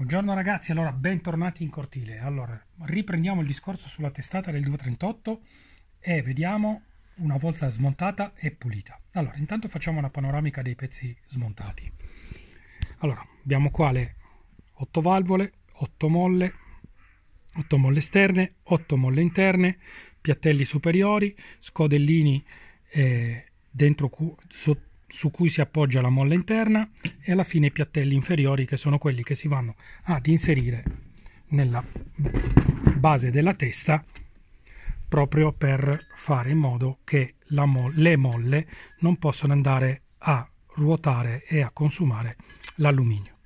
Buongiorno ragazzi, allora bentornati in cortile. Allora, riprendiamo il discorso sulla testata del 238 e vediamo una volta smontata e pulita. Allora, intanto facciamo una panoramica dei pezzi smontati. Allora, abbiamo qua le 8 valvole, 8 molle, 8 molle esterne, 8 molle interne, piattelli superiori, scodellini eh, dentro sotto su cui si appoggia la molla interna e alla fine i piattelli inferiori che sono quelli che si vanno ad inserire nella base della testa proprio per fare in modo che mo le molle non possano andare a ruotare e a consumare l'alluminio.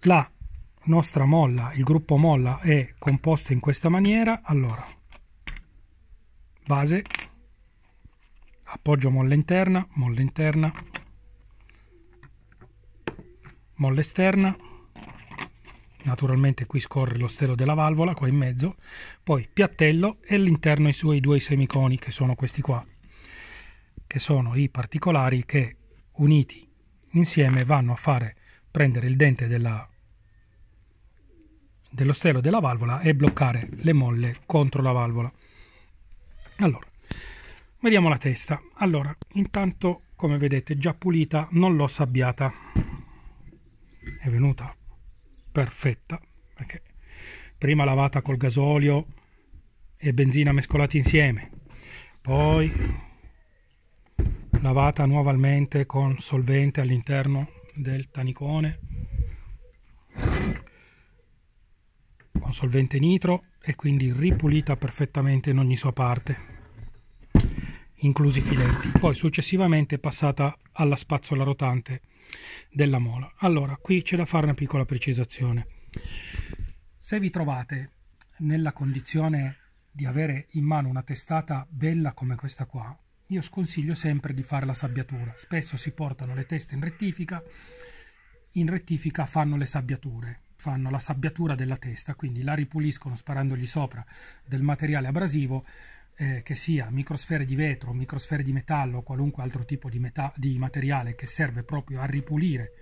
La nostra molla, il gruppo molla è composto in questa maniera, allora base appoggio molla interna, molla interna, molla esterna, naturalmente qui scorre lo stelo della valvola qua in mezzo, poi piattello e all'interno i suoi due semiconi che sono questi qua, che sono i particolari che uniti insieme vanno a fare prendere il dente della, dello stelo della valvola e bloccare le molle contro la valvola. Allora, Vediamo la testa. Allora, intanto, come vedete, già pulita, non l'ho sabbiata. È venuta. Perfetta, perché prima lavata col gasolio e benzina mescolati insieme, poi lavata nuovamente con solvente all'interno del tanicone. Con solvente nitro e quindi ripulita perfettamente in ogni sua parte inclusi i filetti, poi successivamente passata alla spazzola rotante della mola. Allora, qui c'è da fare una piccola precisazione. Se vi trovate nella condizione di avere in mano una testata bella come questa qua, io sconsiglio sempre di fare la sabbiatura. Spesso si portano le teste in rettifica, in rettifica fanno le sabbiature, fanno la sabbiatura della testa, quindi la ripuliscono sparandogli sopra del materiale abrasivo eh, che sia microsfere di vetro, microsfere di metallo o qualunque altro tipo di, di materiale che serve proprio a ripulire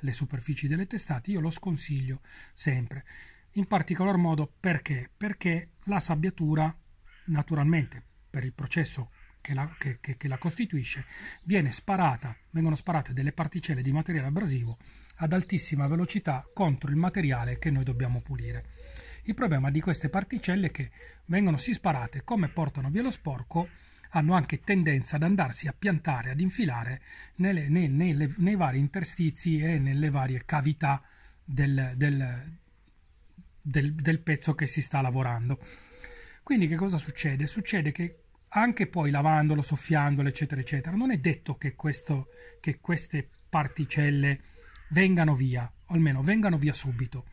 le superfici delle testate, io lo sconsiglio sempre. In particolar modo perché? Perché la sabbiatura, naturalmente, per il processo che la, che, che, che la costituisce, viene sparata, vengono sparate delle particelle di materiale abrasivo ad altissima velocità contro il materiale che noi dobbiamo pulire. Il problema di queste particelle è che vengono sparate, come portano via lo sporco, hanno anche tendenza ad andarsi a piantare, ad infilare nelle, nei, nelle, nei vari interstizi e nelle varie cavità del, del, del, del pezzo che si sta lavorando. Quindi che cosa succede? Succede che anche poi lavandolo, soffiandolo, eccetera, eccetera, non è detto che, questo, che queste particelle vengano via, o almeno vengano via subito.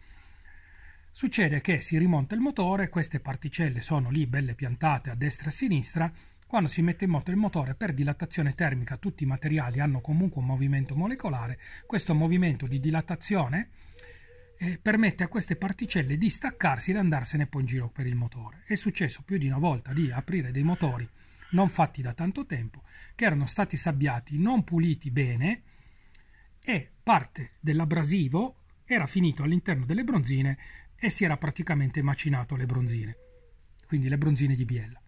Succede che si rimonta il motore, queste particelle sono lì belle piantate a destra e a sinistra, quando si mette in moto il motore per dilatazione termica tutti i materiali hanno comunque un movimento molecolare, questo movimento di dilatazione eh, permette a queste particelle di staccarsi ed andarsene poi in giro per il motore. È successo più di una volta di aprire dei motori non fatti da tanto tempo, che erano stati sabbiati, non puliti bene e parte dell'abrasivo era finito all'interno delle bronzine e si era praticamente macinato le bronzine, quindi le bronzine di biella.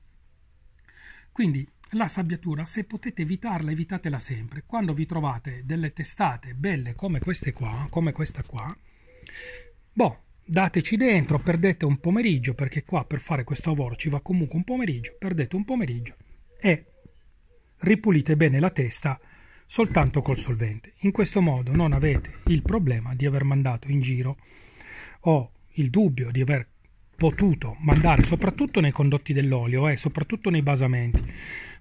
Quindi la sabbiatura, se potete evitarla, evitatela sempre. Quando vi trovate delle testate belle come queste qua, come questa qua, boh, dateci dentro, perdete un pomeriggio, perché qua per fare questo lavoro ci va comunque un pomeriggio, perdete un pomeriggio e ripulite bene la testa soltanto col solvente. In questo modo non avete il problema di aver mandato in giro o il dubbio di aver potuto mandare soprattutto nei condotti dell'olio e eh, soprattutto nei basamenti.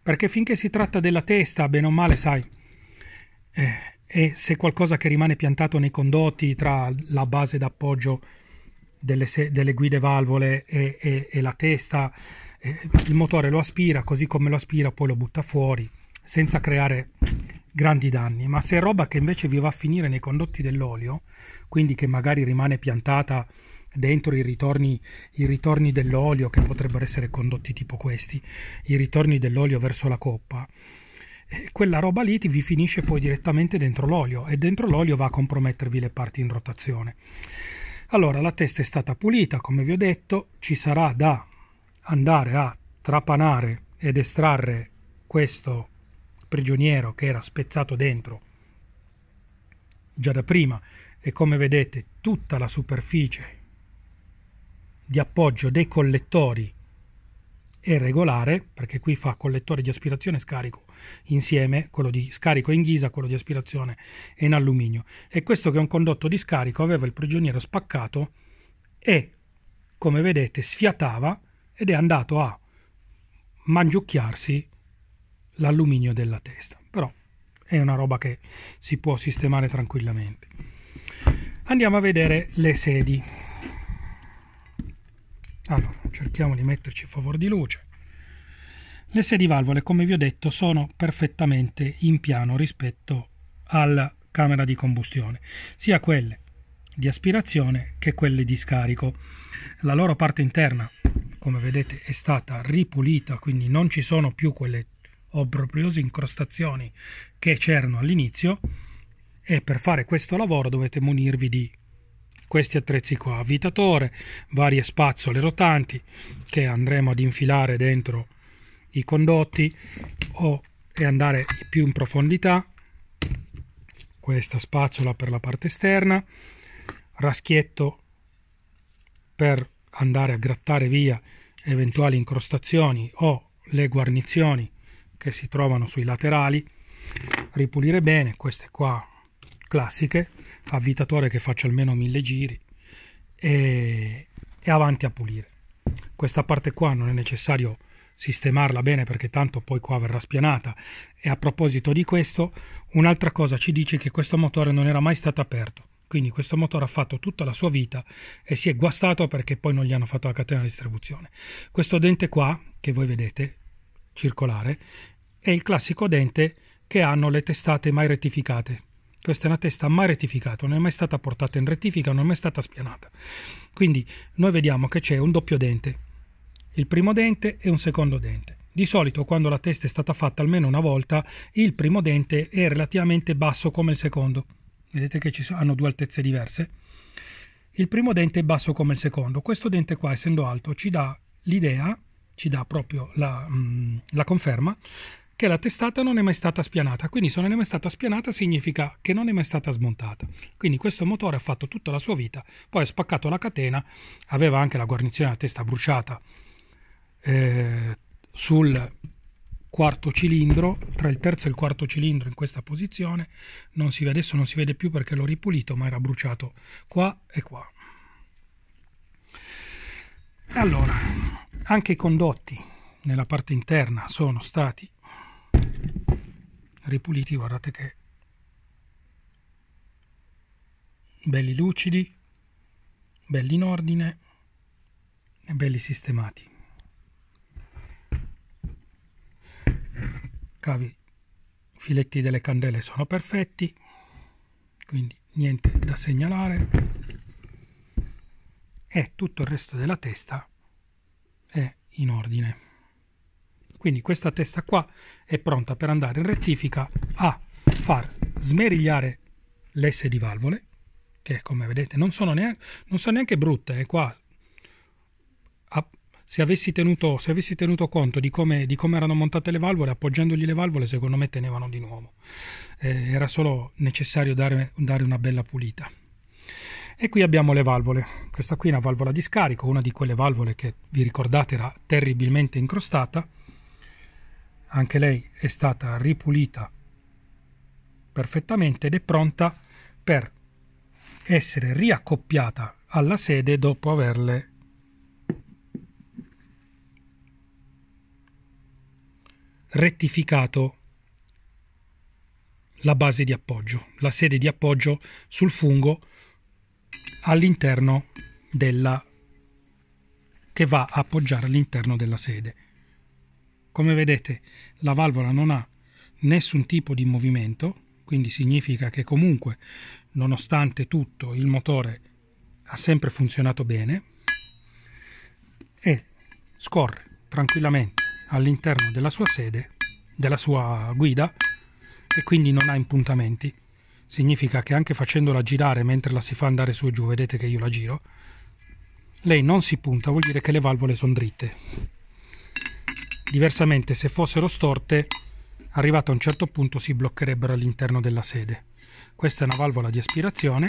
Perché finché si tratta della testa bene o male sai eh, e se qualcosa che rimane piantato nei condotti tra la base d'appoggio delle, delle guide valvole e, e, e la testa eh, il motore lo aspira così come lo aspira poi lo butta fuori senza creare grandi danni. Ma se è roba che invece vi va a finire nei condotti dell'olio quindi che magari rimane piantata dentro i ritorni, i ritorni dell'olio che potrebbero essere condotti tipo questi, i ritorni dell'olio verso la coppa. eh, quella roba lì vi finisce poi direttamente dentro l'olio e dentro l'olio va a compromettervi le parti in rotazione. Allora la testa è stata pulita, come vi ho detto, ci sarà da andare a trapanare ed estrarre questo prigioniero che era spezzato dentro già da prima e come vedete tutta la superficie di appoggio dei collettori è regolare perché qui fa collettore di aspirazione e scarico insieme, quello di scarico in ghisa, quello di aspirazione in alluminio. E questo che è un condotto di scarico aveva il prigioniero spaccato e come vedete sfiatava ed è andato a mangiucchiarsi l'alluminio della testa. Però è una roba che si può sistemare tranquillamente. Andiamo a vedere le sedi allora cerchiamo di metterci a favore di luce. Le sedi valvole come vi ho detto sono perfettamente in piano rispetto alla camera di combustione sia quelle di aspirazione che quelle di scarico. La loro parte interna come vedete è stata ripulita quindi non ci sono più quelle obbrobriose incrostazioni che c'erano all'inizio. E per fare questo lavoro dovete munirvi di questi attrezzi qua, avvitatore, varie spazzole rotanti che andremo ad infilare dentro i condotti o e andare più in profondità, questa spazzola per la parte esterna, raschietto per andare a grattare via eventuali incrostazioni o le guarnizioni che si trovano sui laterali, ripulire bene queste qua classiche avvitatore che faccia almeno mille giri e, e avanti a pulire. Questa parte qua non è necessario sistemarla bene perché tanto poi qua verrà spianata. E a proposito di questo un'altra cosa ci dice che questo motore non era mai stato aperto. Quindi questo motore ha fatto tutta la sua vita e si è guastato perché poi non gli hanno fatto la catena di distribuzione. Questo dente qua che voi vedete circolare è il classico dente che hanno le testate mai rettificate questa è una testa mai rettificata, non è mai stata portata in rettifica, non è mai stata spianata. Quindi noi vediamo che c'è un doppio dente, il primo dente e un secondo dente. Di solito quando la testa è stata fatta almeno una volta, il primo dente è relativamente basso come il secondo. Vedete che ci hanno due altezze diverse? Il primo dente è basso come il secondo. Questo dente qua, essendo alto, ci dà l'idea, ci dà proprio la, mm, la conferma che la testata non è mai stata spianata. Quindi se non è mai stata spianata significa che non è mai stata smontata. Quindi questo motore ha fatto tutta la sua vita, poi ha spaccato la catena, aveva anche la guarnizione a testa bruciata eh, sul quarto cilindro, tra il terzo e il quarto cilindro in questa posizione, non si vede, adesso non si vede più perché l'ho ripulito, ma era bruciato qua e qua. Allora, anche i condotti nella parte interna sono stati ripuliti guardate che belli lucidi belli in ordine e belli sistemati. Cavi filetti delle candele sono perfetti quindi niente da segnalare. E tutto il resto della testa è in ordine quindi questa testa qua è pronta per andare in rettifica a far smerigliare le S di valvole, che come vedete non sono neanche, non sono neanche brutte. Eh, qua, se, avessi tenuto, se avessi tenuto conto di come, di come erano montate le valvole, appoggiandogli le valvole, secondo me tenevano di nuovo. Eh, era solo necessario dare, dare una bella pulita. E qui abbiamo le valvole. Questa qui è una valvola di scarico, una di quelle valvole che vi ricordate era terribilmente incrostata anche lei è stata ripulita perfettamente ed è pronta per essere riaccoppiata alla sede dopo averle rettificato la base di appoggio, la sede di appoggio sul fungo all'interno della che va a appoggiare all'interno della sede. Come vedete la valvola non ha nessun tipo di movimento, quindi significa che comunque nonostante tutto il motore ha sempre funzionato bene e scorre tranquillamente all'interno della sua sede, della sua guida e quindi non ha impuntamenti. Significa che anche facendola girare mentre la si fa andare su e giù, vedete che io la giro, lei non si punta, vuol dire che le valvole sono dritte. Diversamente, se fossero storte, arrivato a un certo punto si bloccherebbero all'interno della sede. Questa è una valvola di aspirazione,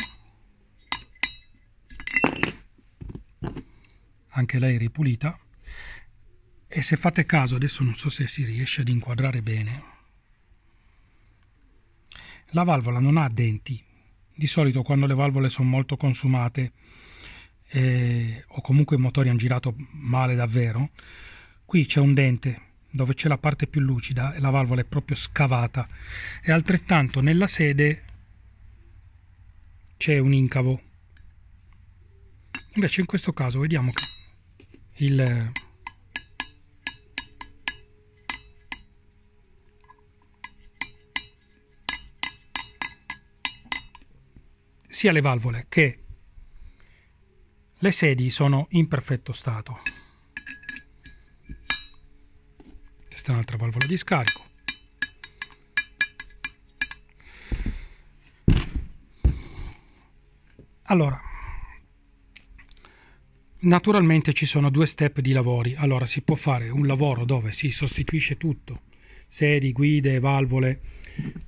anche lei ripulita. E se fate caso, adesso non so se si riesce ad inquadrare bene, la valvola non ha denti. Di solito quando le valvole sono molto consumate eh, o comunque i motori hanno girato male davvero, qui c'è un dente dove c'è la parte più lucida e la valvola è proprio scavata. E altrettanto nella sede c'è un incavo. Invece in questo caso vediamo che il sia le valvole che le sedi sono in perfetto stato questa è un'altra valvola di scarico. Allora naturalmente ci sono due step di lavori. Allora si può fare un lavoro dove si sostituisce tutto sedi, guide, valvole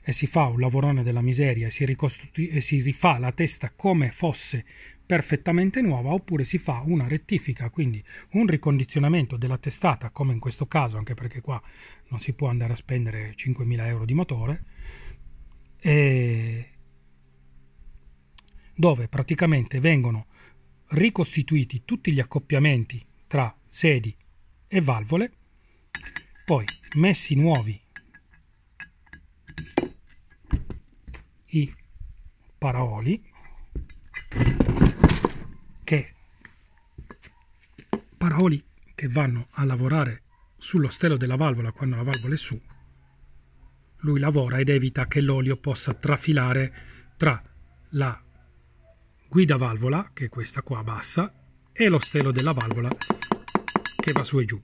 e si fa un lavorone della miseria e si, e si rifà la testa come fosse perfettamente nuova oppure si fa una rettifica, quindi un ricondizionamento della testata, come in questo caso, anche perché qua non si può andare a spendere 5.000 euro di motore, dove praticamente vengono ricostituiti tutti gli accoppiamenti tra sedi e valvole, poi messi nuovi i paraoli che paroli che vanno a lavorare sullo stelo della valvola quando la valvola è su, lui lavora ed evita che l'olio possa trafilare tra la guida valvola, che è questa qua bassa, e lo stelo della valvola che va su e giù.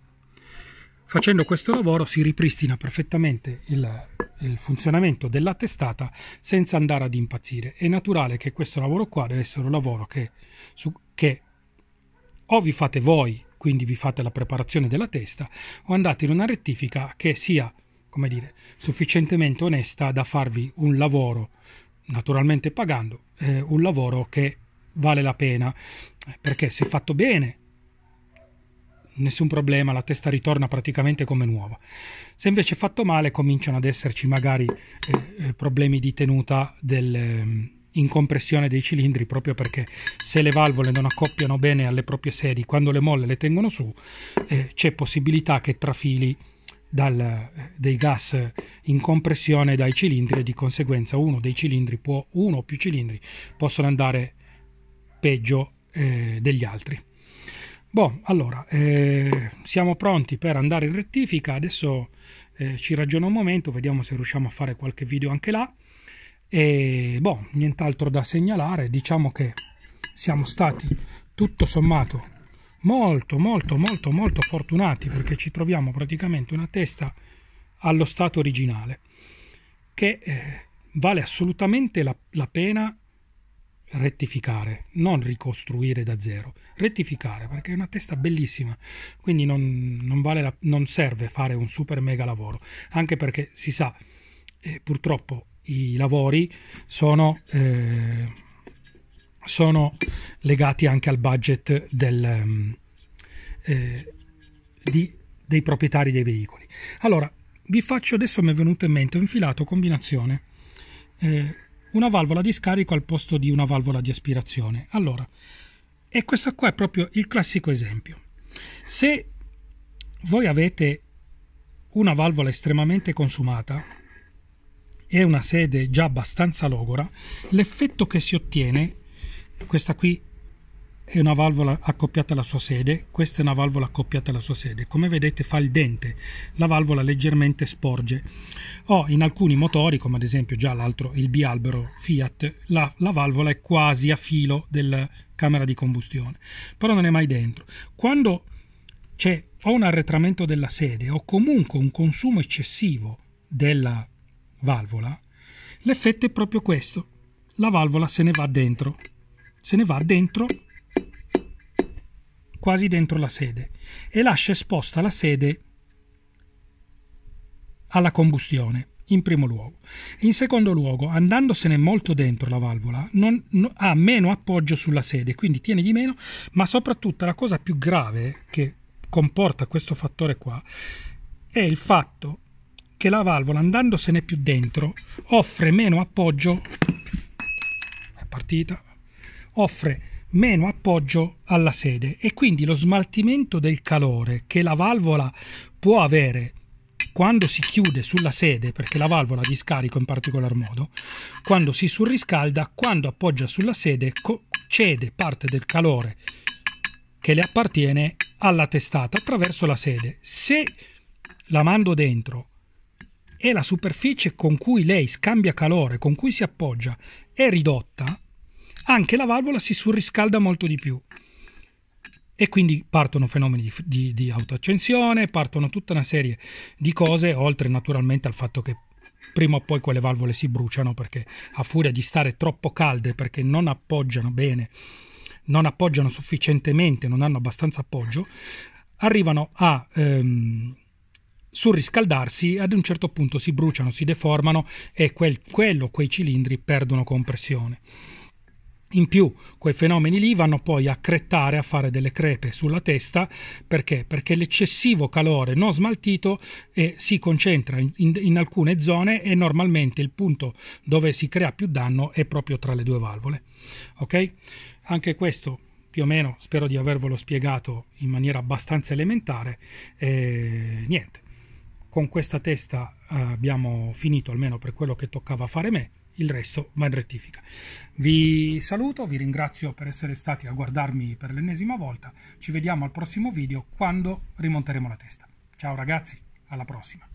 Facendo questo lavoro si ripristina perfettamente il, il funzionamento della testata senza andare ad impazzire. È naturale che questo lavoro qua deve essere un lavoro che, su, che o vi fate voi, quindi vi fate la preparazione della testa, o andate in una rettifica che sia, come dire, sufficientemente onesta da farvi un lavoro, naturalmente pagando, eh, un lavoro che vale la pena, perché se fatto bene, nessun problema, la testa ritorna praticamente come nuova. Se invece fatto male, cominciano ad esserci magari eh, eh problemi di tenuta del... In compressione dei cilindri proprio perché se le valvole non accoppiano bene alle proprie sedi quando le molle le tengono su eh, c'è possibilità che trafili dal, eh, dei gas in compressione dai cilindri e di conseguenza uno dei cilindri può uno o più cilindri possono andare peggio eh, degli altri Boh, allora, eh, siamo pronti per andare in rettifica, adesso eh, ci ragiona un momento, vediamo se riusciamo a fare qualche video anche là. E boh, nient'altro da segnalare, diciamo che siamo stati tutto sommato molto molto molto molto fortunati perché ci troviamo praticamente una testa allo stato originale che eh, vale assolutamente la, la pena rettificare, non ricostruire da zero, rettificare perché è una testa bellissima, quindi non, non, vale la, non serve fare un super mega lavoro, anche perché si sa, eh, purtroppo i lavori sono, eh, sono legati anche al budget del, mm, eh, di, dei proprietari dei veicoli. Allora, vi faccio adesso mi è venuto in mente, ho infilato combinazione eh, una valvola di scarico al posto di una valvola di aspirazione. Allora, e questo qua è proprio il classico esempio. Se voi avete una valvola estremamente consumata, e una sede già abbastanza logora, l'effetto che si ottiene, questa qui è una valvola accoppiata alla sua sede, questa è una valvola accoppiata alla sua sede. Come vedete fa il dente, la valvola leggermente sporge. O in alcuni motori, come ad esempio già l'altro, il bialbero Fiat, la, la valvola è quasi a filo della camera di combustione, però non è mai dentro. Quando c'è o un arretramento della sede o comunque un consumo eccessivo della valvola, L'effetto è proprio questo. La valvola se ne va dentro. Se ne va dentro, quasi dentro la sede, e lascia esposta la sede alla combustione in primo luogo. In secondo luogo, andandosene molto dentro la valvola, non, no, ha meno appoggio sulla sede, quindi tiene di meno, ma soprattutto la cosa più grave che comporta questo fattore qua è il fatto che la valvola andandosene più dentro offre meno appoggio è partita offre meno appoggio alla sede e quindi lo smaltimento del calore che la valvola può avere quando si chiude sulla sede, perché la valvola di scarico in particolar modo, quando si surriscalda, quando appoggia sulla sede, cede parte del calore che le appartiene alla testata attraverso la sede. Se la mando dentro e la superficie con cui lei scambia calore, con cui si appoggia, è ridotta, anche la valvola si surriscalda molto di più. E quindi partono fenomeni di, di, di autoaccensione, partono tutta una serie di cose, oltre naturalmente al fatto che prima o poi quelle valvole si bruciano perché a furia di stare troppo calde perché non appoggiano bene, non appoggiano sufficientemente, non hanno abbastanza appoggio, arrivano a ehm, surriscaldarsi ad un certo punto si bruciano, si deformano e quel, quello, quei cilindri perdono compressione. In più, quei fenomeni lì vanno poi a crettare, a fare delle crepe sulla testa, perché? Perché l'eccessivo calore non smaltito eh, si concentra in, in, in, alcune zone e normalmente il punto dove si crea più danno è proprio tra le due valvole. Ok? Anche questo più o meno spero di avervelo spiegato in maniera abbastanza elementare. Eh, niente, con questa testa eh, abbiamo finito almeno per quello che toccava fare me il resto va in rettifica. Vi saluto, vi ringrazio per essere stati a guardarmi per l'ennesima volta, ci vediamo al prossimo video quando rimonteremo la testa. Ciao ragazzi, alla prossima.